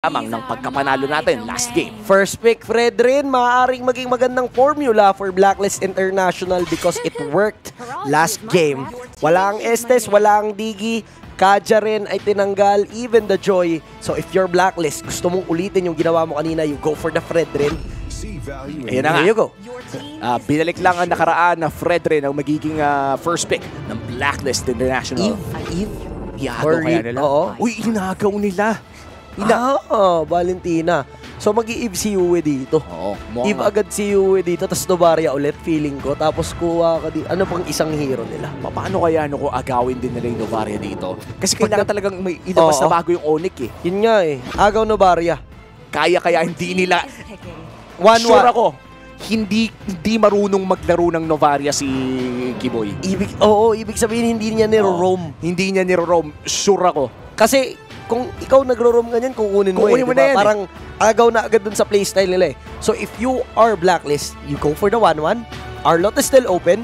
lamang ng pagkapanalo natin last game. First pick, Fredrin, maaaring maging magandang formula for Blacklist International because it worked last game. Wala ang Estes, wala ang Digi, Kaja rin ay tinanggal, even the Joy. So if you're Blacklist, gusto mong ulitin yung ginawa mo kanina, you go for the Fredrin. Ayan na nga. You go. Ah, binalik lang ang nakaraan na Fredrin ang magiging ah, first pick ng Blacklist International. Eve, Eve, Yado Or kaya nila? oo. Uy, inagaw nila. Ina ah, Valentina. So mag-i-Eve si Yue dito. Oo, mukhang Eve agad si Yue dito, tapos Novaria ulit, feeling ko. Tapos kuha ka di Ano pang isang hero nila? Pa- Paano kaya no kung agawin din nila yung Novaria dito? Kasi kailangan talagang may ilabas Oo. na bago yung Onyx eh. Yun nga eh. Agaw Novaria. Kaya kaya hindi nila, One sure one. ako, hindi hindi marunong maglaro ng Novaria si Kiboy. Ibig, oo, ibig sabihin hindi niya niro-roam. Hindi niya niro-roam, sure ako. Kasi kung ikaw nagro-roam ganyan, kukunin mo Kukunin eh. mo diba? na yan eh. Parang agaw na agad dun sa playstyle nila eh. So if you are blacklist, you go for the 1-1. Our lot is still open.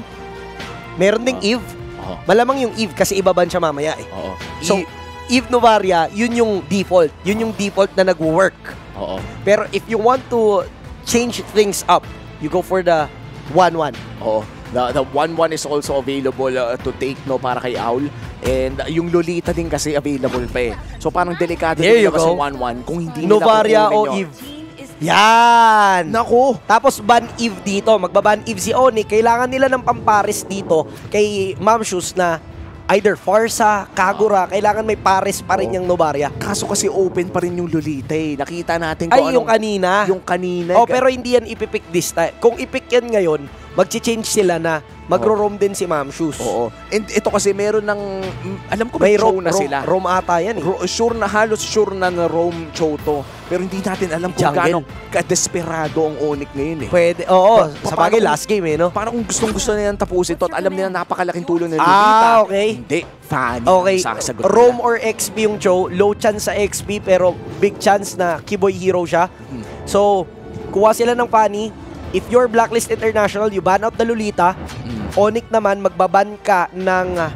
Meron ding Ah. Eve. Oo. Malamang yung Eve kasi ibaban siya mamaya eh. Oo. So, I- Eve Novaria, yun yung default. Yun yung default na nag-work. oo. Pero if you want to change things up, you go for the 1-1. Oo. The, the 1-1 is also available uh, to take no para kay Owl. And uh, yung Lolita din kasi available pa eh. So parang delikado There din yung 1-1 kung hindi nila Novaria kukunin o. Eve. Yan! Nako! Tapos ban Eve dito, magbaban Eve si Oni. Kailangan nila ng pampares dito kay Ma'am Shoes na either Farsa, Kagura, kailangan may pares pa rin Oo. yung Novaria. Kaso kasi open pa rin yung Lolita eh. Nakita natin kung Ay, yung anong- kanina. yung kanina. Oh, pero hindi yan ipipick this time. Kung ipick yan ngayon, magchi-change sila na magro-roam din si Ma'am Shoes. Oo. And ito kasi meron ng, alam ko may, May show roam na sila. Roam ata yan eh. Ro- sure na, halos sure na na Rome show to. Pero hindi natin alam kung gaano kadesperado ang Onyx ngayon eh. Pwede, oo. Pa- sa bagay, last game eh, no? Parang kung gustong gusto na yan tapusin to at alam nila napakalaking tulong ng Ah, Lolita. okay. Hindi. Fanny. Okay, sasagot Rome nila. or XP yung Joe, low chance sa XP pero big chance na Kiboy hero siya. Hmm. So, kuha sila ng Fanny. If you're Blacklist International, you ban out the Lolita. Mm. Onyx naman, magbaban ka ng ah,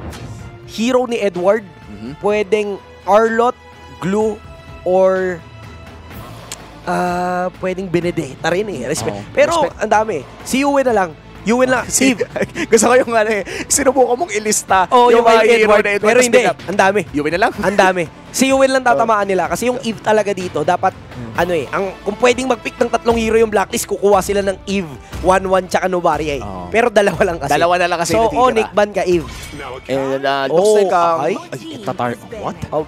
hero ni Edward. Mhm. Pwedeng Arlot, Glue, or ah pwedeng Benedetta rin eh. Respe- Oo, Pero respect. ang dami. Si Yue na lang. Na lang. Si, Eve. gusto ko yung ano eh, sinubukan mong ilista Oh, yung, mga kay hero Edward. na Pero hindi. Ang dami. Yun na lang. Ang dami. Si Yuwin lang tatamaan nila kasi yung Eve talaga dito dapat ano eh, ang kung pwedeng mag-pick ng tatlong hero yung blacklist, kukuha sila ng Eve, 1-1 tsaka Novaria eh. Oo. Pero dalawa lang kasi. Dalawa na lang kasi So. Onyx ban ka Eve. And uh, looks Oh, like, um, okay. ay, tatar, what? Oh,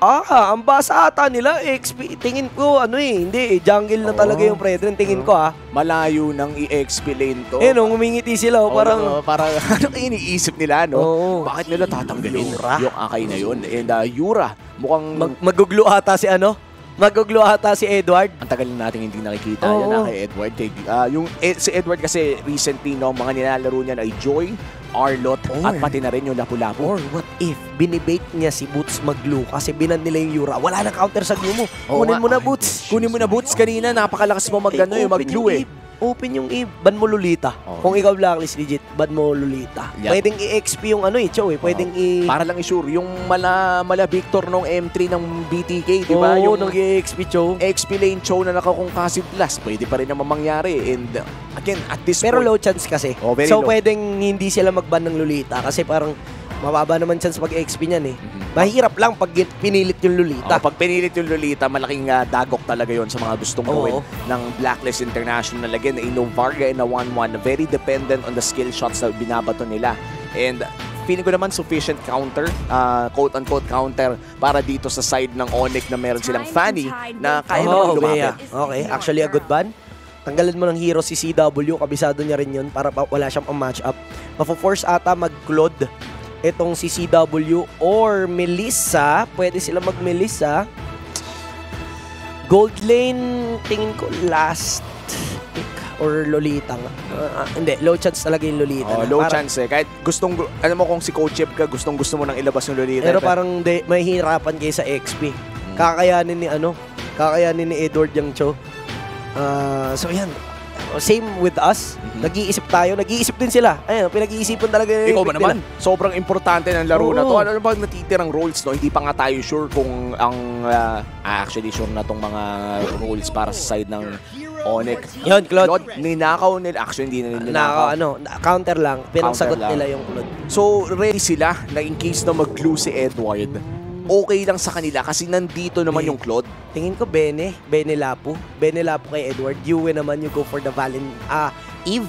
ah, ang basa ata nila, XP, tingin ko, ano eh, hindi eh, jungle na talaga yung Predren, tingin ko ah. Malayo ng i-XP lane to. Eh, nung umingiti sila, oh, parang, no, parang ano kayo iniisip nila, no? Oo. Bakit nila tatanggalin Yura. yung akay na yun? And uh, Yura, mukhang mag maguglo ata si ano? Maguglo ata si Edward. ang tagal na natin hindi nakikita Oo. yan na kay Edward. Kay, ah, yung, eh, si Edward kasi recently, no, mga nilalaro niya ay Joy, Arlot, at Or- pati na rin yung Lapu-Lapu. Or what if binibake niya si Boots mag-glue kasi binan nila yung Yura. Wala nang counter sa glue mo. Kunin mo na Boots. Kunin mo na boots kanina, napakalakas mo mag, ano, Eh, yung mag-glue eh. Open yung Eve. Ban mo Lolita. Oo. Kung ikaw blacklist legit, ban mo Lolita. Yeah. Pwedeng i-XP yung ano eh, Chow eh. Pwedeng i... Para lang i-sure, yung mala, mala Victor nung M3 ng BTK, di ba? Oo, yung nag i-XP Chow. XP lane show na nakakoncasive plus, pwede pa rin naman mangyari. And again, at this Pero point, low chance kasi. Oh, very so low. pwedeng hindi sila magban ng Lolita kasi parang mababa naman chance pag XP niyan eh. Mhm. Mahirap lang pag pinilit yung Lolita. Oh, pag pinilit yung Lolita, malaking ah, dagok talaga yon sa mga gustong Oo. gawin ng Blacklist International. Again, a Novarga and a 1-1. Very dependent on the skill shots na binabato nila. And feeling ko naman sufficient counter, ah, quote-unquote counter, para dito sa side ng Onyx na meron silang Fanny na kaya Oh, naman lumapit. Okay, actually a good ban. Tanggalin mo ng hero si CW, kabisado niya rin yun para pa, wala siyang pang-match up. Mafo-force ata mag-Claude itong si CW or Melissa. Pwede sila mag-Melissa. Gold lane, tingin ko last pick or Lolita nga. Ah, hindi, low chance talaga yung Lolita. Oh, na. low Parang- chance eh. Kahit gustong, gu- alam mo kung si Coach Chip ka, gustong gusto mo nang ilabas yung Lolita. Pero parang de, may hirapan kayo sa XP. Kakayanin ni ano, kakayanin ni Edward yung Cho. Ah, so yan, same with us. Mhm. Nag-iisip tayo, nag-iisip din sila. Ayun, pinag-iisipan talaga yung Ikaw ba naman? nila. Sobrang importante ng laro na to. Oo. Ano ba natitirang roles, no? Hindi pa nga tayo sure kung ang... ah, actually, sure na tong mga roles para sa side ng Onyx. Yun, Claude. Claude, ninakaw nila. Actually, hindi na nila Naka, ano, counter lang. Pinangsagot Counter lang. nila yung Claude. So, ready sila na in case na mag-glue si Edward, okay lang sa kanila kasi nandito naman yung Claude. Tingin ko Bene, Bene Lapu. Bene Lapu kay Edward. Yue naman you go for the Valen... Ah, Eve.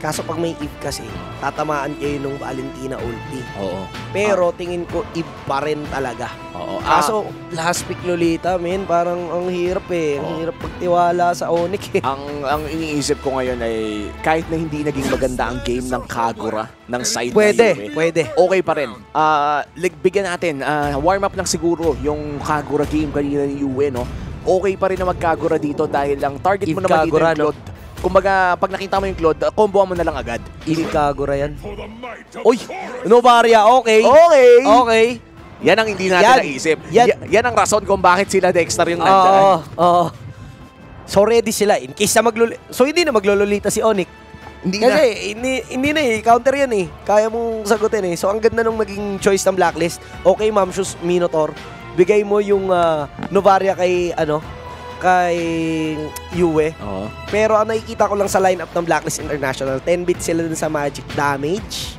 Kaso pag may Eve kasi, tatamaan kayo nung Valentina ulti. Oo. Pero tingin ko Eve pa rin talaga. Oo. Kaso last pick Lolita, men, parang ang hirap eh. Ang Oo. hirap pagtiwala sa Onyx eh. ang ang iniisip ko ngayon ay kahit na hindi naging maganda ang game ng Kagura ng side Pwede, na Yue, pwede. okay pa rin. Ah, like, bigyan natin, ah, warm up lang siguro yung Kagura game kanina ni Yue, no? Okay pa rin na mag-Kagura dito dahil lang target mo If naman dito yung Claude. Kumbaga, pag nakita mo yung Claude, uh, comboan mo na lang agad. Eve Kagura yan. Uy! Novaria, okay. Okay! Okay. Yan ang hindi natin Yan. naisip. Yan. Yan. yan ang rason kung bakit sila Dexter yung Oo, nandaan. oo. So ready sila in case na maglul So hindi na maglololita si Onyx. Hindi Kasi na. hindi, hindi na eh, counter yan eh. Kaya mong sagutin eh. So ang ganda nung naging choice ng blacklist. Okay, Ma'am Shoes Minotaur. Bigay mo yung ah, Novaria kay ano, kay Yue. Oo. Pero ang nakikita ko lang sa lineup ng Blacklist International, 10 bits sila dun sa magic damage.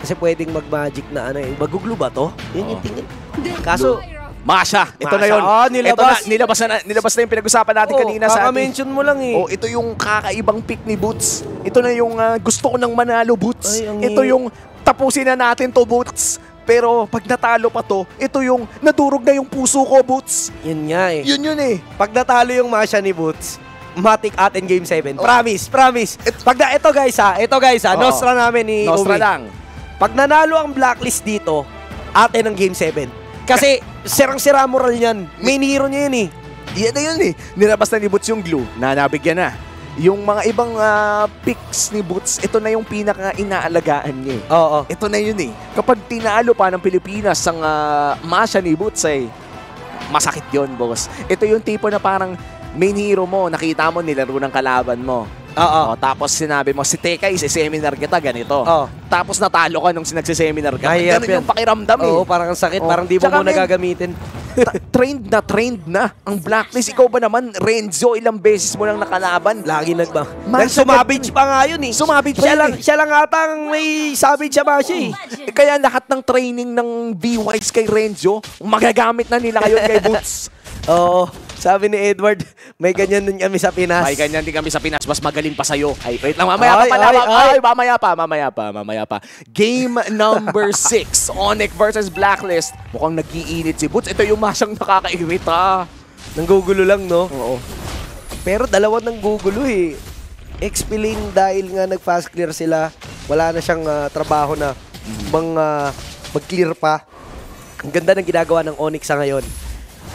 Kasi pwedeng mag-magic na ano eh. Maguglo ba to? Yun yung Oo. tingin. Kaso, Masha, ito na Masha. yun. Ah, nilabas. Ito na, nilabas na, nilabas na yung pinag-usapan natin oh, kanina sa ating kaka-mention mo lang eh. Oh, ito yung kakaibang pick ni Boots. Ito na yung ah, gusto ko ng manalo, Boots. Ay, ang ito yung tapusin na natin to, Boots. Pero pag natalo pa to, ito yung nadurog na yung puso ko, Boots. Yun nga eh. Yun yun eh. Pag natalo yung Masha ni Boots, matik atin game 7. Oh. Promise, promise. Pag na, ito guys ha, ito guys ha, Oo. Nostra namin ni Nostra Umi. lang. Pag nanalo ang blacklist dito, atin ang game 7. Kasi sirang-sira moral niyan. Main hero niya yun eh. Yan na yun eh. Nilabas na ni Boots yung glue. Na nabigyan na. Yung mga ibang ah, picks ni Boots, ito na yung pinaka-inaalagaan niya eh. Oo. Ito na yun eh. Kapag tinalo pa ng Pilipinas ang uh, masya ni Boots ay masakit yon boss. Ito yung tipo na parang main hero mo, nakita mo nilaro ng kalaban mo. Oo. O, tapos sinabi mo, si Tekay, si seminar kita, ganito. Oo. Tapos natalo ka nung nagsiseminar ka. Mahirap Ganun yan. yung pakiramdam eh. Oo, parang ang sakit. Oo. Parang di mo Tsaka muna gagamitin. Trained na, trained na. Ang blacklist, ikaw ba naman, Renzo, ilang beses mo lang nakalaban. Lagi nagba. Dahil sumabage pa nga yun eh. Sumabage pa siya yun lang, eh. siya lang atang may sabage siya Masha eh. Eh, Kaya lahat ng training ng V-Wise kay Renzo, magagamit na nila ngayon kay Boots. Oo. Sabi ni Edward, may ganyan din kami sa Pinas. Ay, ganyan din kami sa Pinas. Mas magaling pa sa'yo. Ay, wait lang. Mamaya Ay, pa pala. ay, ay. ay, mamaya pa. Mamaya pa. Mamaya pa. Game number 6. Onyx versus Blacklist. Mukhang nag-iinit si Boots. Ito yung masyang nakakairita. Nanggugulo lang, no? Oo. Pero dalawa ng gugulo eh. Expiling dahil nga nag-fast clear sila. Wala na siyang ah, trabaho na bang ah, mag-clear pa. Ang ganda ng ginagawa ng Onyx sa ngayon.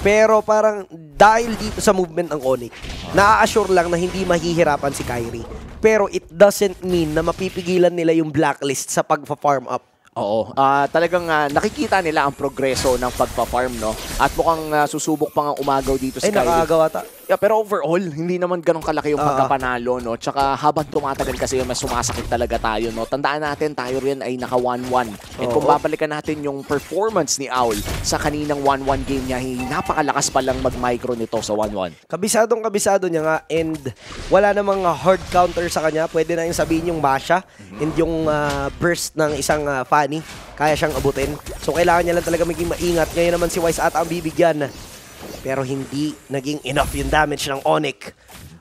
Pero parang dahil dito sa movement ng Onyx, naa-assure lang na hindi mahihirapan si Kyrie. Pero it doesn't mean na mapipigilan nila yung blacklist sa pagpa-farm up. Oo. Ah, talagang ah, nakikita nila ang progreso ng pagpa-farm, no? At mukhang ah, susubok pa nga umagaw dito si Ay, Kyrie. nakakagawa ta. Yeah, pero overall, hindi naman ganun kalaki yung Oo. pagkapanalo, no? Tsaka habang tumatagal kasi mas sumasakit talaga tayo, no? Tandaan natin, tayo rin ay naka 1-1. And kung babalikan natin yung performance ni Owl sa kaninang 1-1 game niya, eh, napakalakas pa lang mag-micro nito sa 1-1. Kabisadong kabisado niya nga and wala namang uh, hard counter sa kanya. Pwede na yung sabihin yung Masha and yung uh, burst ng isang uh, Fanny. Kaya siyang abutin. So kailangan niya lang talaga maging maingat. Ngayon naman si Wise at ang bibigyan. Pero hindi naging enough yung damage ng Onyx.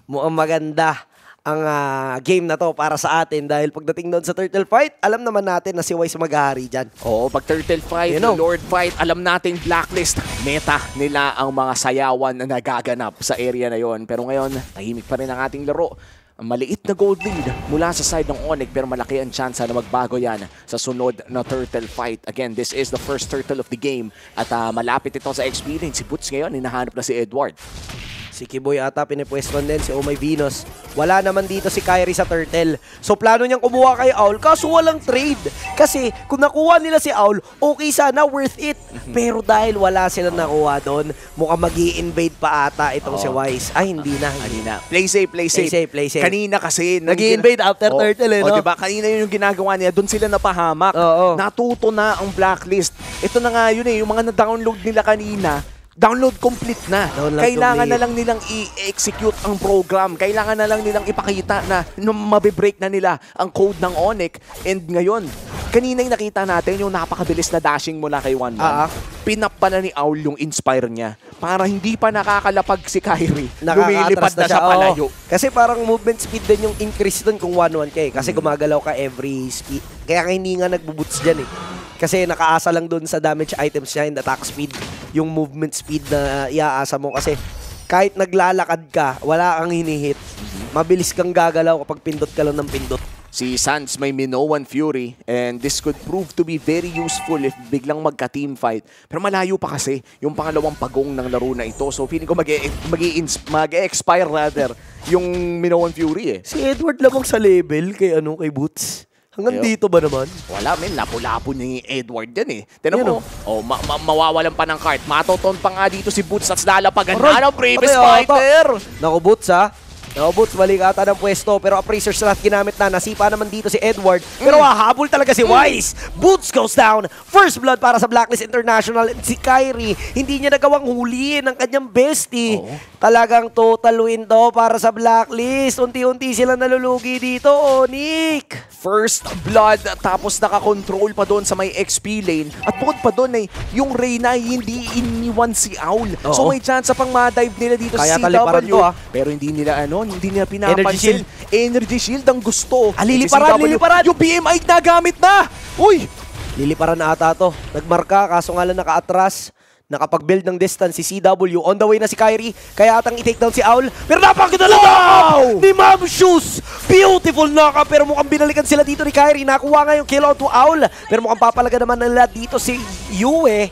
Mukhang maganda ang uh, game na to para sa atin dahil pagdating doon sa turtle fight, alam naman natin na si Wise maghahari dyan. Oo, pag Turtle Fight, You know. Lord Fight, alam nating blacklist. Meta nila ang mga sayawan na nagaganap sa area na yon. Pero ngayon, tahimik pa rin ang ating laro. Ang maliit na gold lead mula sa side ng Onyx pero malaki ang chance na magbago yan sa sunod na Turtle Fight. Again, this is the first Turtle of the game at ah, malapit ito sa experience. Si Boots ngayon, hinahanap na si Edward. Si Kiboy ata pinipweston din, si Omay Venus. Wala naman dito si Kyrie sa Turtle. So plano niyang kumuha kay Owl, kaso walang trade. Kasi kung nakuha nila si Owl, okay sana, worth it. Pero dahil wala silang nakuha doon, mukhang mag invade pa ata itong si Oo. Wise. Ay, hindi na. Hindi. Play safe, play safe. safe, play safe. Kanina kasi. nung Nag-i-invade gina- after Oh, turtle eh, oh, no? diba? Kanina yun yung ginagawa niya. Doon sila napahamak. Oo. Natuto na ang blacklist. Ito na nga yun eh. Yung mga na-download nila kanina, download complete na. Download Kailangan complete. na lang nilang i-execute ang program. Kailangan na lang nilang ipakita na mabibreak na nila ang code ng Onyx. And ngayon, kanina yung nakita natin yung napakabilis na dashing mula kay One Ah, ah. Pinap pa na ni Owl yung inspire niya. Para hindi pa nakakalapag si Kyrie. Lumilipad na siya oo. palayo. Kasi parang movement speed din yung increase doon kung 1-1 ka eh. Kasi gumagalaw ka every speed. Kaya nga hindi nga nagbuboots dyan eh. Kasi nakaasa lang doon sa damage items niya and attack speed. Yung movement speed na iaasa mo. Kasi kahit naglalakad ka, wala kang hinihit. Mabilis kang gagalaw kapag pindot ka lang ng pindot. Si Sans may Minoan Fury and this could prove to be very useful if biglang magka-team fight. Pero malayo pa kasi yung pangalawang pagong ng laro na ito. So feeling ko mag-expire rather yung Minoan Fury eh. Si Edward lamang sa level kay ano kay Boots. Hanggang Ayo. dito ba naman? Wala men, lapo-lapo yung Edward yan eh. Tinan Yan, mo, oh, ma- ma- mawawalan pa ng cart. Matoton pa nga dito si Boots at lalapagan Aray! na ng previous Aray, fighter. Naku, Boots ha. Naku, Boots, balik ata ng pwesto. Pero appraiser slot ginamit na. Nasipa naman dito si Edward. Pero Mm. hahabol talaga si Wise. Boots goes down. First blood para sa Blacklist International. And si Kyrie, hindi niya nagawang huliin ang kanyang bestie. Oo. Talagang total win to para sa Blacklist. Unti-unti silang nalulugi dito, Onik. First blood, tapos nakakontrol pa doon sa may XP lane. At bukod pa doon ay yung Reyna hindi iniwan si Owl. Oo. So may chance pang ma-dive nila dito Kaya sa taliparan CW. to, ah. Pero hindi nila ano, hindi nila Energy pinapansin. Energy shield. ang gusto. Ah, liliparan, liliparan. Yung BMI nagamit na! Uy! Liliparan na ata to. Nagmarka, kaso nga lang naka-atras. Nakapag-build ng distance si CW. On the way na si Kyrie. Kaya atang i-take down si Owl. Pero napakita lang Wow! ni Ma'am Shoes. Beautiful knock Pero mukhang binalikan sila dito ni Kyrie. Nakuha nga yung kill out to Owl. Pero mukhang papalaga naman nila dito si Yue.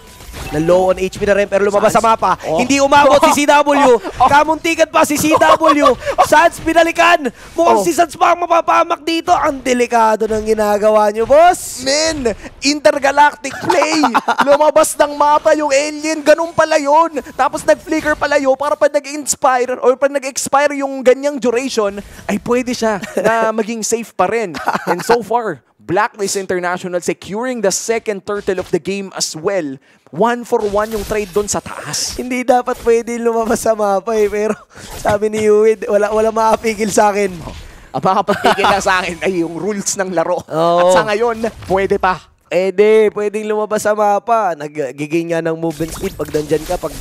Na low on HP na rin pero lumabas sa Sans. mapa. Oh. Hindi umabot si CW. Kamuntikan pa si CW. Sans binalikan. Mukhang Oh. si Sans pa ang mapapamak dito. Ang delikado ng ginagawa niyo, boss. Men, intergalactic play. Lumabas ng mapa yung alien, ganun pala yun. Tapos nag-flicker pala yun para pag nag-inspire or pag nag-expire yung ganyang duration, ay pwede siya na maging safe pa rin. And so far, Blacklist International securing the second turtle of the game as well. One for one yung trade doon sa taas. Hindi dapat pwede lumabas sa mapa eh. Pero sabi ni Yui, wala, wala makapigil sa akin. Ang makapagpigil lang sa akin ay yung rules ng laro. Oo. At sa ngayon, pwede pa. Eh di, pwedeng lumabas sa mapa. Nag-gain nga ng movement speed pag nandyan ka. Pag,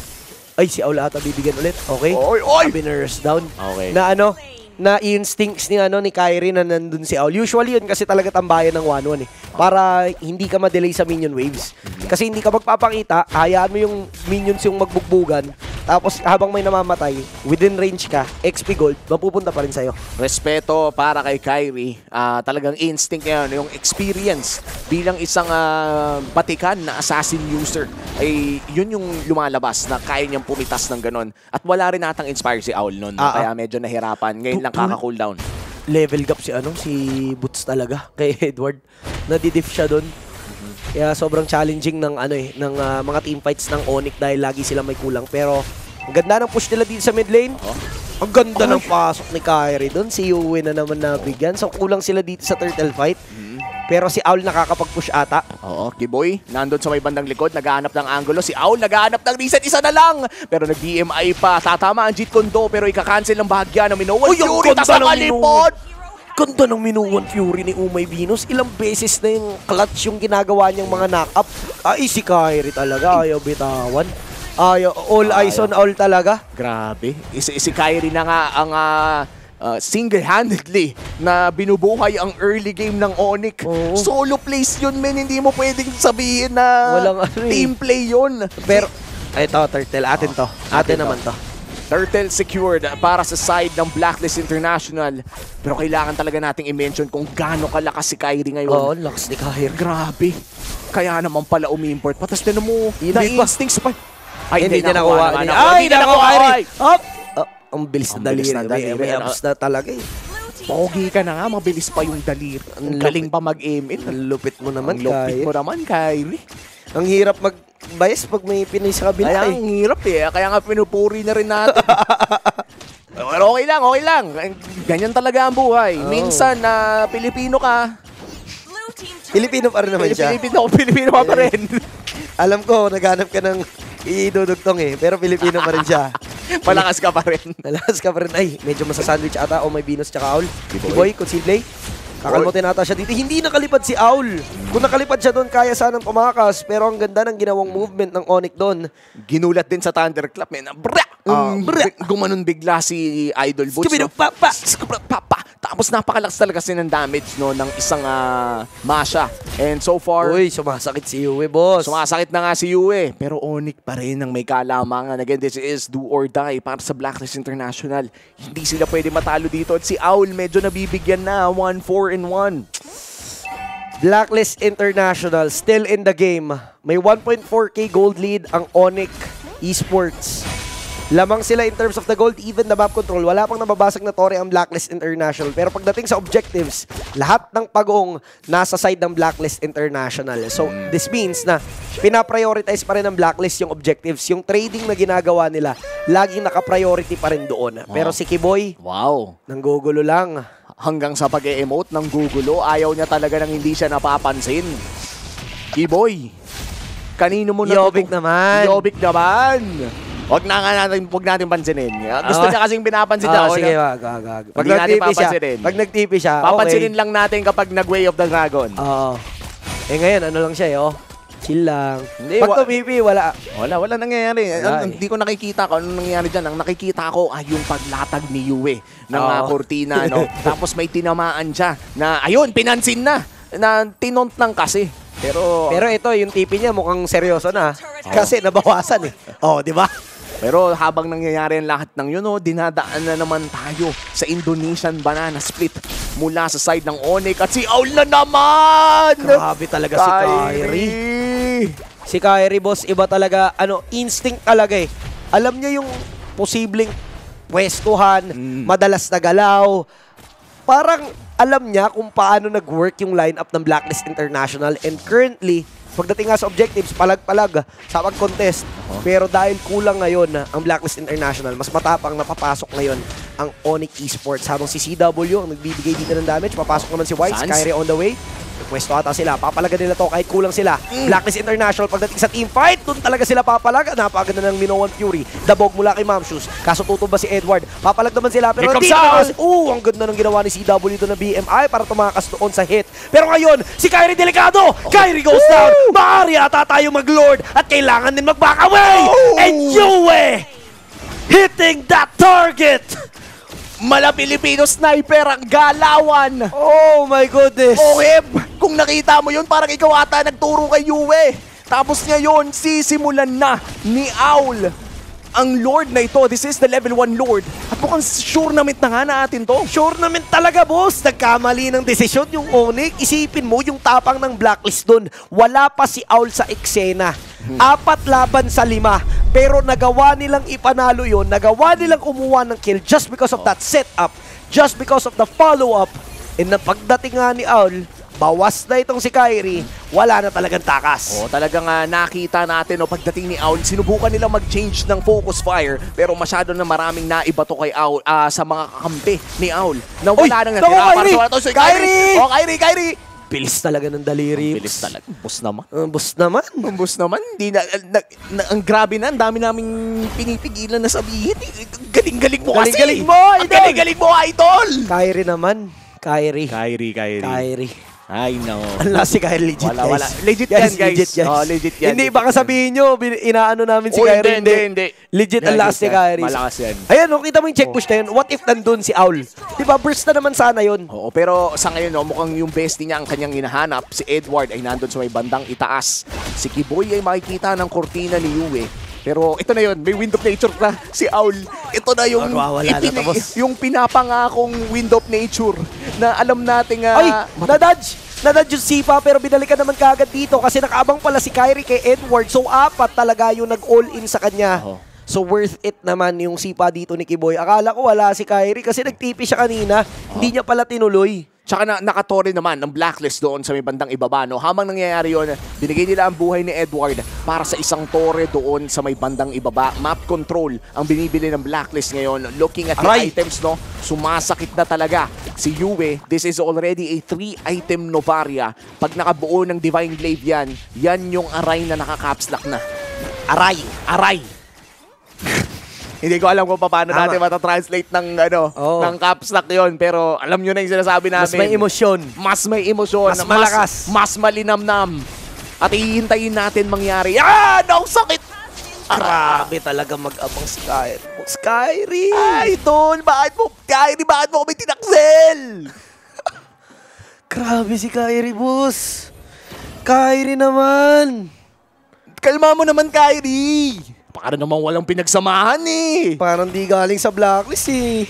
ay, si Aula ata bibigyan ulit. Okay? Oy, oy! Sabi na nurse down. Okay. Na ano, na instincts ni ano ni Kyrie na nandun si Aul. Usually yun kasi talaga tambayan ng 1-1 eh. Para hindi ka ma-delay sa minion waves. Kasi hindi ka magpapakita, hayaan mo yung minions yung magbugbugan. Tapos habang may namamatay, within range ka, XP gold, mapupunta pa rin sa'yo. Respeto para kay Kyrie. Ah, talagang instinct niya, yun, yung experience bilang isang ah, batikan na assassin user ay yun yung lumalabas na kaya niyang pumitas ng ganun. At wala rin natang inspire si Owl nun. Ah, ah. kaya medyo nahirapan. Ngayon tu- kaka-cooldown. level gap si ano si Boots talaga kay Edward. Nadidiff siya doon. Kaya sobrang challenging ng ano eh ng ah, mga team fights ng Onyx dahil lagi sila may kulang pero ang ganda ng push nila dito sa mid lane. Oh. Ang ganda ng pasok ni Kyrie doon. Si Yue na naman nabigyan. So kulang sila dito sa turtle fight. Pero si Owl nakakapag-push ata. Oo, Kiboy, nandun sa may bandang likod, naghahanap ng angulo. Si Owl, naghahanap ng reset, isa na lang. Pero nag-DMI pa. Tatama ang Jeet Kondo, pero ika-cancel ng bahagya ng ang Fury. Tas ng nakalipod! Ganda ng minuwan Fury ni Umay Venus. Ilang beses na yung clutch yung ginagawa niyang mga knock-up. Ay, si Kyrie talaga. Ayaw bitawan. Ayaw, all eyes on all talaga. Grabe. Si, si Kyrie na nga ang ah, ah, single-handedly na binubuhay ang early game ng Onyx. Oo. Solo plays yun, men. Hindi mo pwedeng sabihin na Walang ano eh. team play yun. Pero, ito, Turtle. Atin to. Atin Atin to. naman to. Turtle secured para sa side ng Blacklist International. Pero kailangan talaga nating i-mention kung gaano kalakas si Kyrie ngayon. Oo, lakas ni Kyrie. Grabe. Kaya naman pala umi-import. Patas na mo, Invade pa. na-instincts pa. Ay, Hindi niya nakuha. Hindi-. Ay, Hindi nakuha, nakuha. Kyrie. Up! Oh, Ang bilis Ang na bilis daliri. na May, daliri. may abs na talaga eh. Pogi ka na nga, mabilis pa yung daliri. Ang Ang galing pa mag-aim-in. Ang lupit mo naman, Ang lupit mo naman, Kyrie. Ang hirap mag-bias pag may Pinoy sa kabila Kaya eh. ang hirap eh. Kaya nga pinupuri na rin natin. Pero okay lang, okay lang. Ganyan talaga ang buhay. Oo. Minsan na Pilipino ka, Pilipino pa rin naman siya. Pilipino, Pilipino ka pa rin. Alam ko, naghanap ka ng idudugtong eh. Pero Pilipino pa rin siya. Malakas ka pa rin. Nalas ka pa rin. Ay, medyo masasandwich ata o may Venus tsaka Aul. Si Si Boy. Boy, conceal play. Kakalmotin ata siya dito. Hindi nakalipad si Aul. Kung nakalipad siya doon, kaya sanang tumakas. Pero ang ganda ng ginawang movement ng Onyx doon. Ginulat din sa Thunderclap. Eh, na bra! Mm, bra! bi- Gumanon bigla si Idol Boots. Scooby-Doo, no? pa, pa! Tapos napakalakas talaga kasi ng damage no, ng isang ah, Masha. And so far, Uy, sumasakit si Yue, boss. Sumasakit na nga si Yue, pero Onyx pa rin ang may kalamangan. Again, this is do or die para sa Blacklist International. Hindi sila pwede matalo dito. At si Owl medyo nabibigyan na. 1-4 in 1. Blacklist International still in the game. May 1.4k gold lead ang Onyx Esports. Lamang sila in terms of the gold, even the map control. Wala pang nababasag na tore ang Blacklist International. Pero pagdating sa objectives, lahat ng pagong nasa side ng Blacklist International. So, this means na pinaprioritize pa rin ng Blacklist yung objectives. Yung trading na ginagawa nila, laging naka-priority pa rin doon. Pero si Kiboy, Wow. nanggugulo lang. Hanggang sa pag-emote ng gugulo, ayaw niya talaga nang hindi siya napapansin. Kiboy, kanino mo na Yobik naman. Yobik naman. Wag na nga natin, wag natin pansinin. Gusto Ah. niya kasing pinapansin Ah, niya. sige, wag, wag, wag. Pag Hindi natin nag-TP siya, papansinin. pag nag-TP siya, Papansinin lang natin kapag nag-Way of the Dragon. Oo. Eh ngayon, ano lang siya eh, oh. Chill lang. Hindi, Pag wa- tumipi, wala. Wala, wala nangyayari. Ang- eh. Hindi ko nakikita kung anong nangyayari dyan. Ang nakikita ko ay yung paglatag ni Yue ng Oo. ah, kortina. No? Tapos may tinamaan siya na, ayun, pinansin na. Na tinont lang kasi. Pero, Pero ito, yung TP niya mukhang seryoso na. Kasi nabawasan eh. Oh, di ba? Pero habang nangyayari ang lahat ng yun, oh, dinadaan na naman tayo sa Indonesian Banana Split mula sa side ng Onyx. At si Aul na naman! Grabe talaga si Kyrie. Si Kyrie, boss, iba talaga, ano, instinct talaga eh. Alam niya yung posibleng pwestuhan, Mm. madalas na galaw. Parang alam niya kung paano nag-work yung lineup ng Blacklist International and currently, pagdating nga sa objectives, palag-palag sa pag-contest. Pero dahil kulang ngayon ang Blacklist International, mas matapang na papasok ngayon ang Onyx Esports. Habang si CW ang nagbibigay dito ng damage, papasok naman si White, Sans. Kyrie on the way. Pwesto ata sila. Papalaga nila to kahit kulang sila. Mm. Blacklist International pagdating sa team fight, doon talaga sila papalaga. Napakaganda ng Minoan Fury. Dabog mula kay Mamshoes. Kaso tutumba si Edward. Papalag naman sila. Pero hindi naman Oo, ang ganda ng ginawa ni CW doon na BMI para tumakas doon sa hit. Pero ngayon, si Kyrie Delicado! Kyrie goes down! Maaari ata tayo mag-lord at kailangan din mag-back away! Oh! And Yue hitting that target! Mala Pilipino sniper ang galawan! Oh my goodness! Oheb! Kung nakita mo yun, parang ikaw ata nagturo kay Yue. Tapos ngayon, sisimulan na ni Owl ang Lord na ito. This is the level 1 Lord. At mukhang sure na meet na nga natin to. Sure naman talaga, boss. Nagkamali ng desisyon yung Onyx. Isipin mo yung tapang ng blacklist doon. Wala pa si Owl sa eksena. Apat laban sa lima. Pero nagawa nilang ipanalo yon, nagawa nilang umuha ng kill just because of that setup, just because of the follow-up. And na pagdating nga ni Owl, bawas na itong si Kyrie, wala na talagang takas. O talagang ah, nakita natin o pagdating ni Owl, sinubukan nila mag-change ng focus fire pero masyado na maraming naibato kay Owl ah, sa mga kakampi ni Owl. Na wala nang naku, natira para Kyrie! wala to si Kyrie! Kyrie. O Kyrie, Kyrie! Bilis talaga ng daliri. Bilis talaga. Bus naman. Uh, boss naman. Ang boss naman, hindi na, na, na- ang grabe na, ang dami naming pinipigilan na sabihin. eh. Galing-galing mo kasi. Galing-galing mo, Ang idol! galing-galing mo, idol! Kyrie naman. Kyrie. Kyrie, Kyrie. Kyrie. Ay, no. Wala si Kyrie legit, Wala, guys. wala. Legit yan, guys. Legit, guys. Oh, legit yan, Hindi, legit baka sabihin nyo, inaano namin si Oh, Kyrie. hindi, hindi, hindi. Legit ang last ni. Kyrie. Malakas yan. Ayan, no, kita mo yung check push na yun. What if nandun si Owl? Di ba, burst na naman sana yun. Oo, pero sa ngayon, no, mukhang yung bestie niya ang kanyang hinahanap. Si Edward ay nandun sa may bandang itaas. Si Kiboy ay makikita ng kortina ni Yue. Pero ito na yun, may wind of nature na si Owl. Ito na yung, Magwawala na to, boss. yung pinapangakong wind of nature na alam nating uh, Ay, nadodge! Nadodge yung Sipa pero binalikan naman kagad dito kasi nakaabang pala si Kyrie kay Edward. So, apat talaga yung nag-all in sa kanya. Oo. So worth it naman yung sipa dito ni Kiboy. Akala ko wala si Kyrie kasi nagtipi siya kanina. Hindi niya pala tinuloy. Tsaka na, nakatore naman ng blacklist doon sa may bandang ibaba. No? Habang nangyayari yon, binigay nila ang buhay ni Edward para sa isang tore doon sa may bandang ibaba. Map control ang binibili ng blacklist ngayon. Looking at the Aray! items, no, sumasakit na talaga. Si Yue, this is already a 3-item Novaria. Pag nakabuo ng Divine Glaive yan, yan yung aray na nakakapslak na. Aray! Aray! Hindi ko alam kung paano Tama. natin matatranslate ng ano, Oo. ng caps lock 'yon, pero alam niyo na 'yung sinasabi namin. Mas may emosyon. mas may emosyon, Mas malakas. mas, malinamnam. At ihintayin natin mangyari. Ah, no, sakit. Grabe talaga mag-abang si Kyrie. Kyrie! Ay, tol, bakit mo, Kyrie, bakit mo kami tinaksel? Grabe si Kyrie, boss. Kyrie naman. Kalma mo naman, Kyrie. Para naman walang pinagsamahan eh. Parang di galing sa blacklist eh.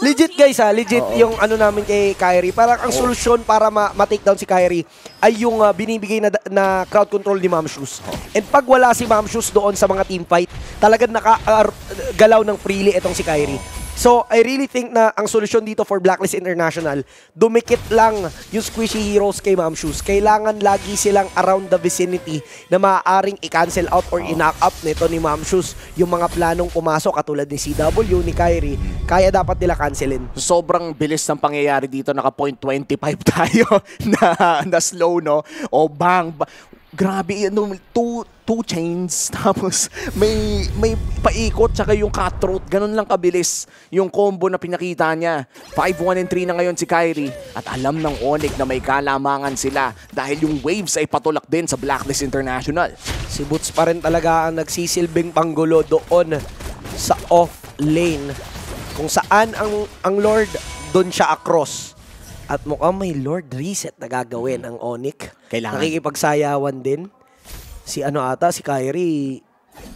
Legit guys ha, legit yung ano namin kay Kyrie. Parang ang solusyon para ma- ma-take down si Kyrie ay yung ah, binibigay na, na crowd control ni Ma'am Shoes. And pag wala si Ma'am Shoes doon sa mga team fight, talagang nakagalaw ng freely itong si Kyrie. So, I really think na ang solusyon dito for Blacklist International, dumikit lang yung squishy heroes kay Ma'am Shoes. Kailangan lagi silang around the vicinity na maaaring i-cancel out or i-knock up nito ni Ma'am Shoes yung mga planong pumasok katulad ni CW, ni Kyrie. Kaya dapat nila cancelin. sobrang bilis ng pangyayari dito. Naka 0.25 tayo na, na slow, no? O bang, ba- grabe, ano, two, two chains, tapos may, may paikot, tsaka yung cutthroat, ganun lang kabilis yung combo na pinakita niya. 5-1 and 3 na ngayon si Kyrie, at alam ng Onyx na may kalamangan sila dahil yung waves ay patulak din sa Blacklist International. Si Boots pa rin talaga ang nagsisilbing panggulo doon sa off lane. Kung saan ang, ang Lord, doon siya across. At mukhang may Lord reset na gagawin ang Onyx. Kailangan. Nakikipagsayawan din. Si ano ata, si Kyrie,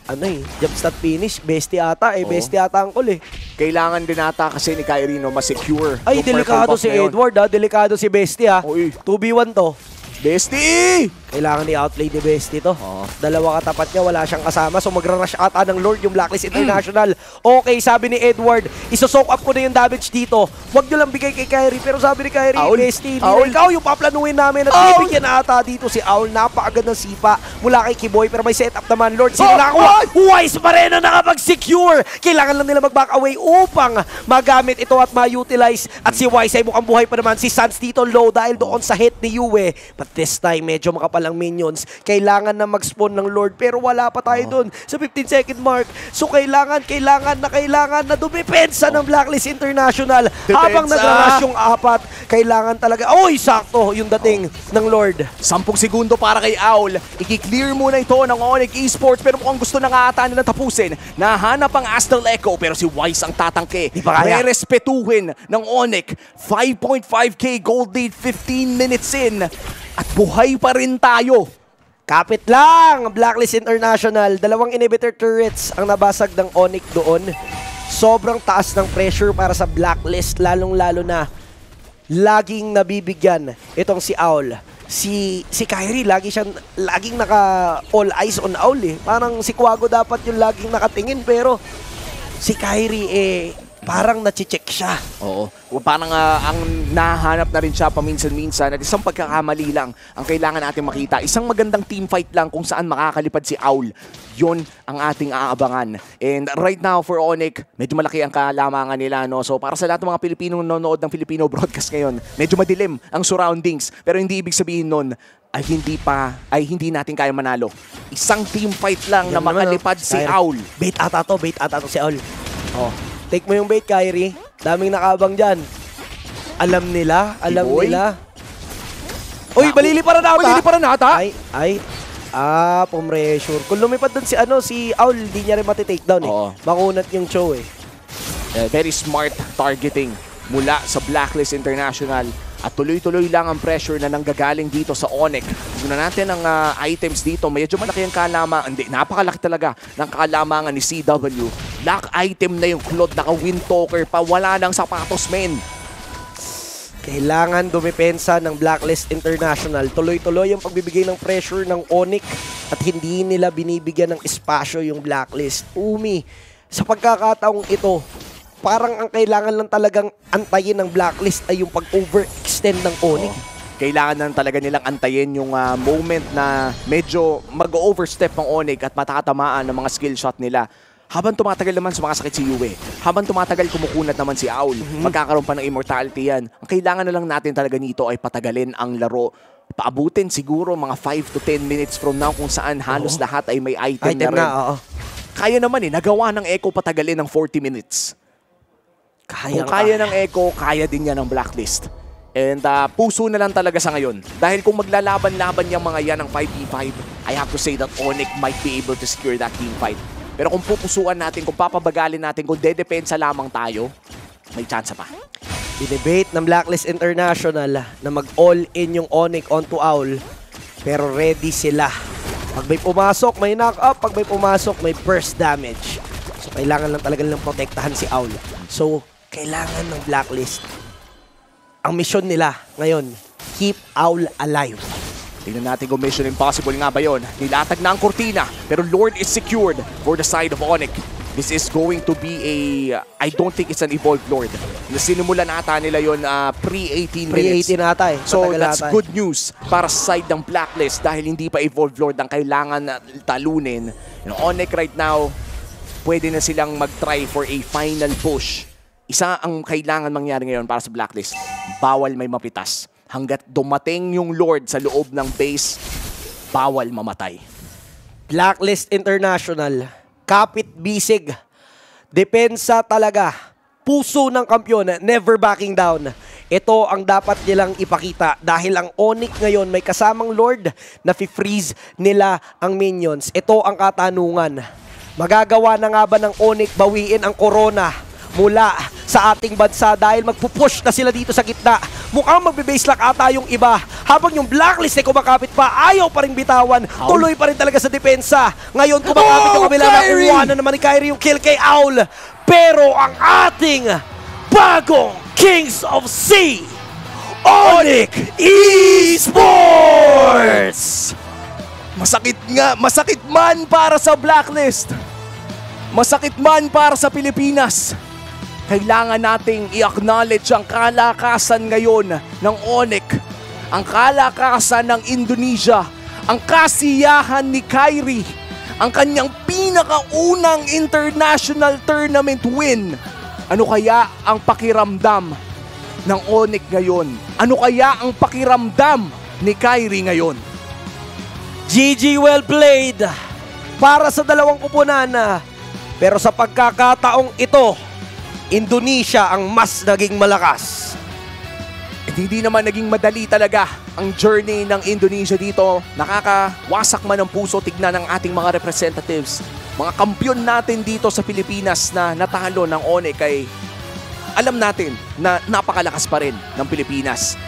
ano eh, jumpstart finish, bestie ata eh, Oo. bestie ata ang call eh. Kailangan din ata kasi ni Kyrie no, ma-secure. Ay, yung purple delikado buff si. Edward ha, delikado si bestie ha. Uy. 2v1 to. Bestie! Kailangan i-outplay ni Bestie to. Oo. Dalawa katapat niya, wala siyang kasama. So magra-rush ata ng Lord yung Blacklist International. Okay, sabi ni Edward, isosoak up ko na yung damage dito. Huwag nyo lang bigay kay Kyrie. Pero sabi ni Kyrie, Aul. Bestie, hindi na ikaw yung paplanuhin namin. At bibigyan na ata dito si Aul. Napakagad ng sipa mula kay Kiboy. Pero may setup naman, Lord. Sino Oh, nakakuha? Wise pa rin ang nakapag-secure. Kailangan lang nila mag-back away upang magamit ito at ma-utilize. At si Wise ay mukhang buhay pa naman. Si Sans dito low dahil doon sa hit ni Yue. But this time, medyo makapalang minions. Kailangan na mag-spawn ng Lord. Pero wala pa tayo doon sa 15 second mark. So kailangan, kailangan na kailangan na dumipensa ng Blacklist International. Habang Depensa. nag-rush yung apat, kailangan talaga, oy, sakto yung dating ng Lord. Sampung segundo para kay Owl. Iki-clear muna ito ng Onyx Esports pero mukhang gusto na nga ata nila tapusin. Nahanap ang Astral Echo pero si Wise ang tatangke. Di kaya. Ng Onyx. 5.5k gold lead 15 minutes in. At buhay pa rin tayo. Kapit lang! Blacklist International. Dalawang inhibitor turrets ang nabasag ng Onyx doon. Sobrang taas ng pressure para sa Blacklist, lalong-lalo na laging nabibigyan itong si Owl. Si si Kyrie lagi siyang laging naka all eyes on Owl eh. Parang si Quago dapat yung laging nakatingin pero si Kyrie eh parang nachi-check siya. Oo. Parang ah, ang nahanap na rin siya paminsan-minsan at isang pagkakamali lang ang kailangan natin makita. Isang magandang team fight lang kung saan makakalipad si Owl. Yon ang ating aabangan. And right now for Onyx, medyo malaki ang kalamangan nila. No? So para sa lahat ng mga Pilipinong nanonood ng Filipino broadcast ngayon, medyo madilim ang surroundings. Pero hindi ibig sabihin nun ay hindi pa, ay hindi natin kaya manalo. Isang team fight lang na Yan naman, makalipad oh. si Kyrie. Owl. Bait ata to, bait ata to si Owl. Oh. Take mo yung bait, Kyrie. Daming nakabang dyan. Alam nila, alam Iboy? nila. Uy, balili para na Balili para nata? Ay, ay. Ah, pumressure. Kung lumipad dun si ano, si Owl, hindi niya rin matitake down eh. Oo. Makunat yung show eh. Eh, very smart targeting mula sa Blacklist International. At tuloy-tuloy lang ang pressure na nanggagaling dito sa Onyx. Tignan natin ang ah, items dito. Medyo malaki ang kalamangan. Hindi, napakalaki talaga ng kalamangan ni CW. Lock item na yung Claude. Naka-wind talker pa. Wala nang sapatos, men. Kailangan dumepensa ng Blacklist International. Tuloy-tuloy ang pagbibigay ng pressure ng Onyx. at hindi nila binibigyan ng espasyo yung blacklist. Umi, sa pagkakataong ito, parang ang kailangan lang talagang antayin ng blacklist ay yung pag-overextend ng Onyx. Kailangan lang talaga nilang antayin yung ah, moment na medyo mag-overstep ang Onig at matatamaan ng mga skill shot nila. Habang tumatagal naman sumakasakit si Yue, habang tumatagal kumukunat naman si Aul, magkakaroon pa ng immortality yan. Ang kailangan na lang natin talaga nito ay patagalin ang laro. Paabutin siguro mga 5 to 10 minutes from now kung saan halos lahat ay may item, Item na rin. na, oo. Kaya naman eh, nagawa ng Echo patagalin ng 40 minutes. Kaya, Kung kaya ng Echo, kaya din yan ng Blacklist. And uh, puso na lang talaga sa ngayon. Dahil kung maglalaban-laban yung mga yan ng 5v5, I have to say that Onyx might be able to secure that team fight. Pero kung pupusuan natin, kung papabagalin natin, kung dedepensa lamang tayo, may chance pa. Dinebate ng Blacklist International na mag-all-in yung Onyx onto Owl. Pero ready sila. Pag may pumasok, may knock-up. Pag may pumasok, may burst damage. So, kailangan lang talaga nilang protektahan si Owl. So, kailangan ng Blacklist. Ang mission nila ngayon, keep Owl alive. Tingnan natin kung Mission Impossible nga ba yun. Nilatag na ang kortina, pero Lord is secured for the side of Onyx. This is going to be a... I don't think it's an Evolved Lord. Nasimulan ata nila yun uh, pre-18 minutes. Pre-18 ata eh. So Matagal that's ata eh. good news para sa side ng Blacklist dahil hindi pa Evolved Lord ang kailangan talunin. You know, Onyx right now, pwede na silang mag-try for a final push. Isa ang kailangan mangyari ngayon para sa Blacklist. Bawal may mapitas. Hanggat dumating yung Lord sa loob ng base, bawal mamatay. Blacklist International, kapit bisig, depensa talaga, puso ng kampiyon, never backing down. Ito ang dapat nilang ipakita dahil ang Onyx ngayon may kasamang Lord na fi-freeze nila ang minions. Ito ang katanungan. Magagawa na nga ba ng Onyx bawiin ang Corona mula sa ating bansa dahil magpupush na sila dito sa gitna. Mukhang magbe-base lock ata yung iba. Habang yung blacklist ay kumakapit pa, ayaw pa rin bitawan. Tuloy pa rin talaga sa depensa. Ngayon kumakapit yung Oh, kabila Kyrie! nakuha na naman ni Kyrie yung kill kay Owl. Pero ang ating bagong Kings of Sea, Onyx Esports! Masakit nga, masakit man para sa Blacklist. Masakit man para sa Pilipinas. Kailangan nating i-acknowledge ang kalakasan ngayon ng Onyx, ang kalakasan ng Indonesia, ang kasiyahan ni Kyrie, ang kanyang pinakaunang international tournament win. Ano kaya ang pakiramdam ng Onyx ngayon? Ano kaya ang pakiramdam ni Kyrie ngayon? GG well played para sa dalawang kupunan. Pero sa pagkakataong ito, Indonesia ang mas naging malakas. Hindi naman naging madali talaga ang journey ng Indonesia dito. Nakakawasak man ang puso tignan ng ating mga representatives. Mga kampiyon natin dito sa Pilipinas na natalo ng ONE kay alam natin na napakalakas pa rin ng Pilipinas.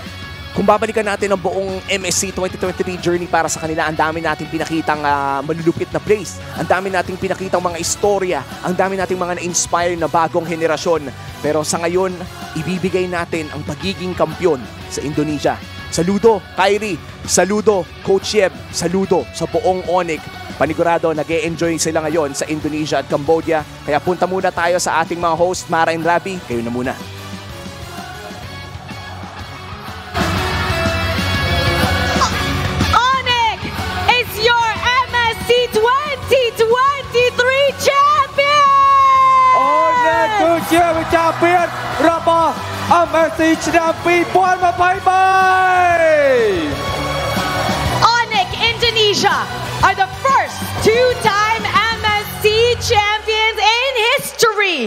Kung babalikan natin ang buong MSC 2023 journey para sa kanila, ang dami nating pinakitang ah, malulupit na plays. Ang dami nating pinakitang mga istorya. Ang dami nating mga na-inspire na bagong henerasyon. Pero sa ngayon, ibibigay natin ang pagiging kampyon sa Indonesia. Saludo, Kyrie. Saludo, Coach Yeb. Saludo sa buong Onyx. Panigurado, nag enjoy sila ngayon sa Indonesia at Cambodia. Kaya punta muna tayo sa ating mga host, Mara and Rabi. Kayo na muna. ជាវិជ្ជាពានរបស់ MSC ឆ្នាំ2023 Onyx Indonesia are the first two-time MSC champions in history.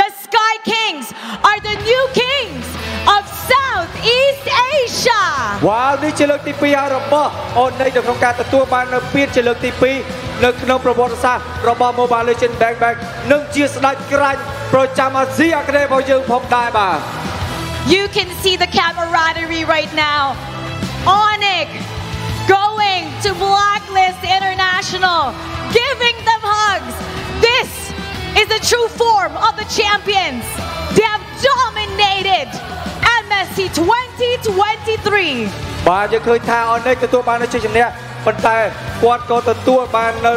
The Sky Kings are the new kings of Southeast Asia. វ៉ាវនេះជាលើកទី2ហើយរបស់អូននេះនៅក្នុងការទទួលបាននៅពានជាលើកទី2នៅក្នុងប្រវត្តិសាស្ត្ររបស់ Mobile Legends Bang Bang និងជាស្ដេចក្រាញ់ ប្រចាំអាស៊ីអាគ្នេយ៍របស់យើងផងដែរបាទ You can see the camaraderie right now. Onyx going to Blacklist International, giving them hugs. This is the true form of the champions. They have dominated MSC 2023. បាទយើងឃើញថាអូននេះទទួលបាននូវជ័យជំនះ ប៉ុន្តែគាត់ក៏ទទួលបាននៅ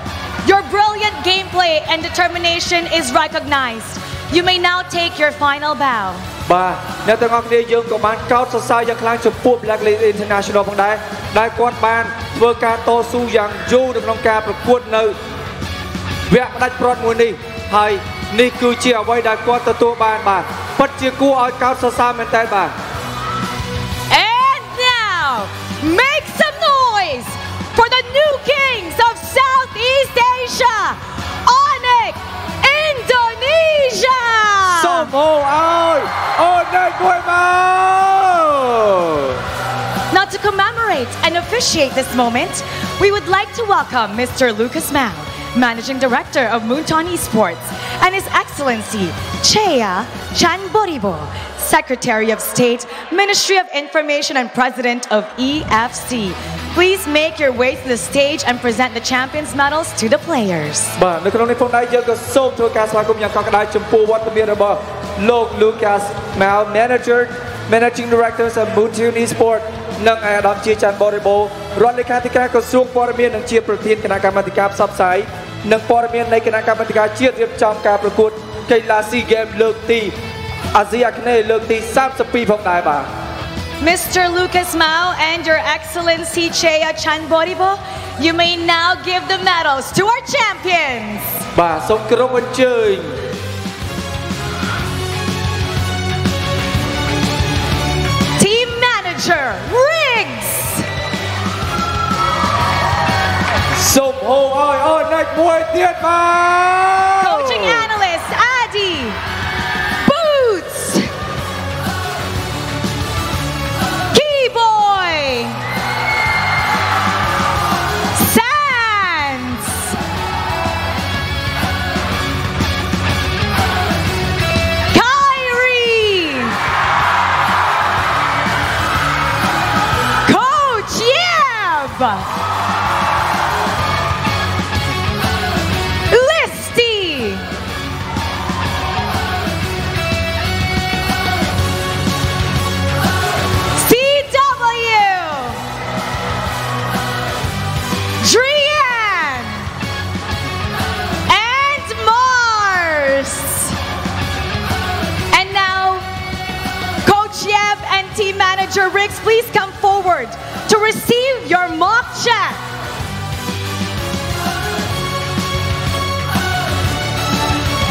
Your brilliant gameplay and determination is recognized. You may now take your final bow. បាទអ្នកទាំងអស់គ្នាយើងក៏បានកោតសរសើរយ៉ាងខ្លាំងចំពោះ Black League International ផងដែរដែលគាត់បានធ្វើការតស៊ូយ៉ាងយូរនៅក្នុងការប្រកួតនៅវគ្គផ្ដាច់ព្រាត់មួយនេះហើយនេះគឺជាអ្វីដែលគាត់ទទួលបានបាទពិតជាគួរឲ្យកោតសរសើរមែនតើបាទ And now, Malaysia, Onik Indonesia. Sombong out, Now to commemorate and officiate this moment, we would like to welcome Mr. Lucas Mao, Managing Director of Munton Esports, and His Excellency Chea Chanboribo, Secretary of State, Ministry of Information and President of EFC. Please make your way to the stage and present the champions medals to the players. បាទនៅក្នុងនេះផងដែរយើងក៏សូមធ្វើការស្វាគមន៍យ៉ាងកក់ក្ដៅចំពោះវត្តមានរបស់លោក Lucas Mal Manager Managing Director សម្រាប់ Moon Tune Esport និងអាដាមជាច័ន្ទបរិបូរណ៍រដ្ឋលេខាធិការក្រសួងព័ត៌មាននិងជាប្រធានគណៈកម្មាធិការផ្សព្វផ្សាយនិងព័ត៌មាននៃគណៈកម្មាធិការជាតិរៀបចំការប្រកួតកីឡា SEA Games លើកទីអាស៊ីអាគ្នេយ៍លើកទី32ផងដែរបាទ Mr. Lucas Mao and Your Excellency Chea Chanboribo, you may now give the medals to our champions. បាទសូមគោរពអញ្ជើញ Team Manager Riggs. សូមហៅឲ្យអូននៅមួយទៀតបាទ Yeb.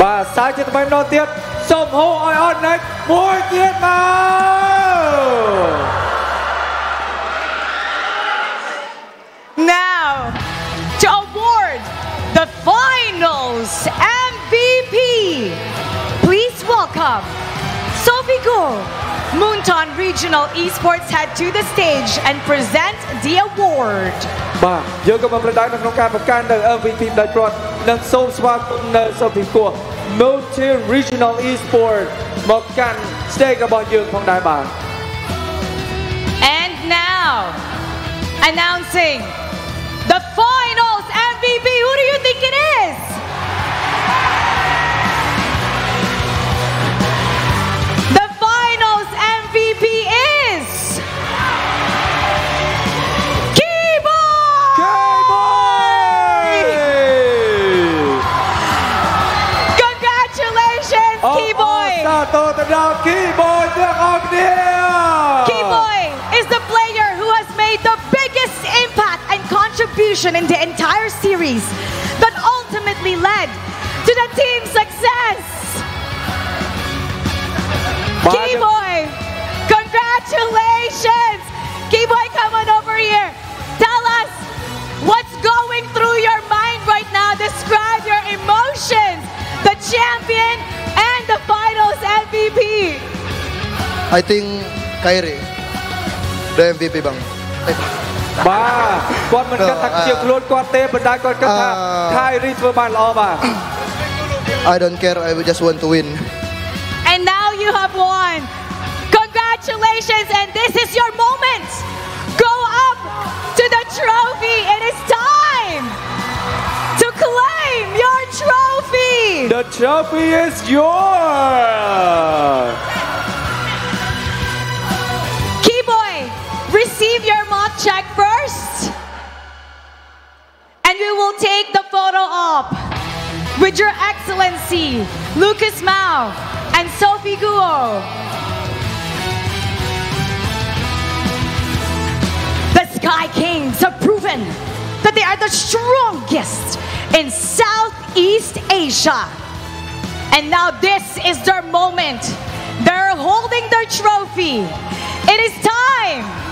បាទសាជាថ្មីម្ដងទៀតសូមហៅឲ្យអត់ណាច់មួយទៀតមក Now, to award the finals MVP, please welcome Sophie Go, Moonton Regional Esports head to the stage and present the award. បាទយើងក៏បានប្រដៅនៅក្នុងការប្រកាសនៅ MVP ដោយព្រាត់និងសូមស្វាគមន៍នៅសូម Multi-Regional Esports một cành stay cả bọn dương phong đại bàng and now announcing the finals MVP who do you think it is? Contribution in the entire series that ultimately led to the team's success. Keyboy, congratulations! Keyboy, come on over here. Tell us what's going through your mind right now. Describe your emotions, the champion and the finals MVP. I think Kyrie, the MVP bang. Ay, បាទគាត់មិនគិតថាជាខ្លួនគាត់ទេប៉ុន្តែគាត់គិតថា អឺ Kyrie ធ្វើបានល្អបាទ I don't care. I just want to win. And now you have won. Congratulations, and this is your moment. Go up to the trophy. It is time to claim your trophy. The trophy is yours Check first. And we will take the photo op with your excellency, Lucas Mao and Sophie Guo. The Sky Kings have proven that they are the strongest in Southeast Asia. And now this is their moment. They're holding their trophy. It is time.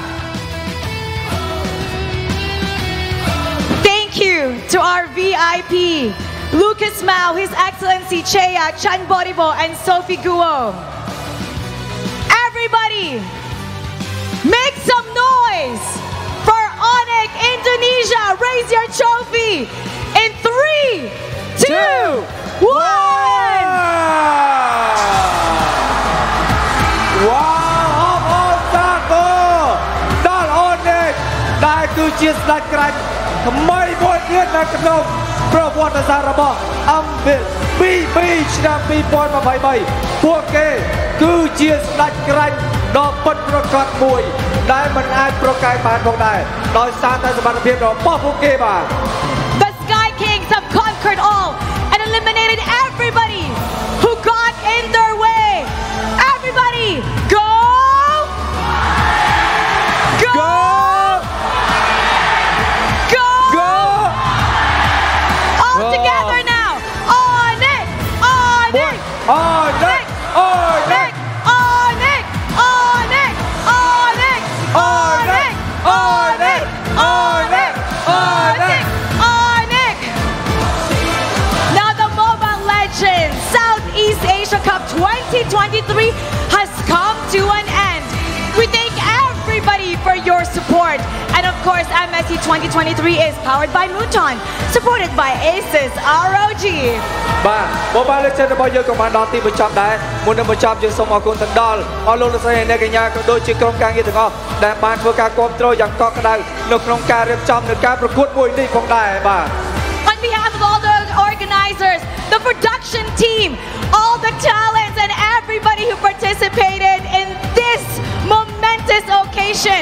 Thank you to our VIP, Lucas Mao, His Excellency Chea Chan Boribo, and Sophie Guo. Everybody, make some noise for Onyx Indonesia. Raise your trophy in three, two, one. ថ្មីមួយទៀតនៅក្នុងប្រវត្តិសាស្ត្ររបស់អំបិល BB ឆ្នាំ2023ពួកគេគឺជាស្ដេចក្រាញ់ដ៏ពិតប្រាកដមួយ ដែលមិនអាចប្រកែកបានផងដែរដោយសារតែសមត្ថភាពរបស់ពួកគេបាទ The Sky Kings have conquered all and eliminated everybody 2023 has come to an end. We thank everybody for your support. And of course, MSC 2023 is powered by Muton, supported by Aces ROG. បាទ Mobile Legends របស់យើងក៏បានដល់ទីបញ្ចប់ដែរមុននឹងបញ្ចប់យើងសូមអរគុណទៅដល់អស់លោកលោកស្រីអ្នកកញ្ញាក៏ដូចជាក្រុមការងារទាំងអស់ដែលបានធ្វើការគ្រប់គ្រងយ៉ាងកក់ក្ដៅនៅក្នុងការរៀបចំនៃការប្រកួតមួយនេះផងដែរបាទ On behalf of all the organizers, the production team, all the talents, and everybody who participated in this momentous occasion,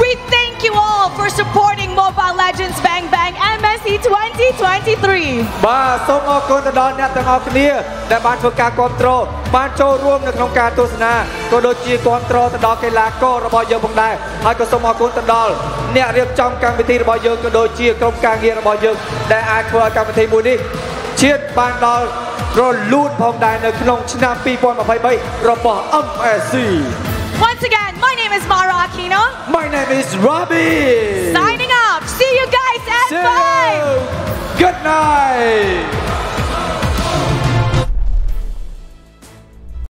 we thank you all for supporting Mobile Legends Bang Bang MSC 2023. បាទសូមអរគុណទៅដល់អ្នកទាំងអស់គ្នាដែលបានធ្វើការគ្រប់គ្រងបានចូលរួមនៅក្នុងការទស្សនាក៏ដូចជាគ្រប់គ្រងទៅដល់កីឡាកររបស់យើងផងដែរហើយក៏សូមអរគុណទៅដល់អ្នករៀបចំកម្មវិធីរបស់យើងក៏ដូចជាក្រុមការងាររបស់យើងដែលអាចធ្វើឲ្យកម្មវិធីមួយនេះ ឈានបានដល់រលូនផងដែរនៅក្នុងឆ្នាំ2023របស់ MSC Once again, my name is Mara Aquino. My name is Robbie Signing off. See you guys at See 5. you. Good night